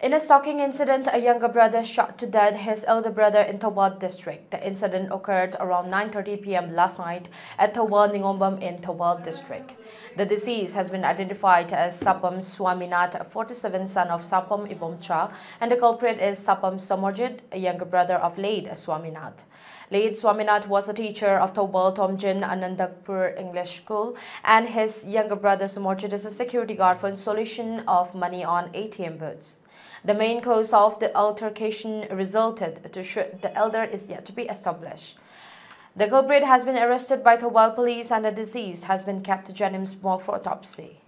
In a stalking incident, a younger brother shot to death his elder brother in Thoubal district. The incident occurred around 9.30 p.m. last night at Thoubal Ningombam in Thoubal district. The deceased has been identified as Sapam Swaminath, 47 son of Sapam Ibomcha, and the culprit is Sapam Somorjit, a younger brother of late Swaminath. Late Swaminath was a teacher of Thoubal Tomjin Anandapur English School, and his younger brother Somorjit is a security guard for installation of money on ATM booths. The main cause of the altercation resulted to shoot the elder is yet to be established. The culprit has been arrested by Thoubal police and the deceased has been kept to JNIMS morgue for autopsy.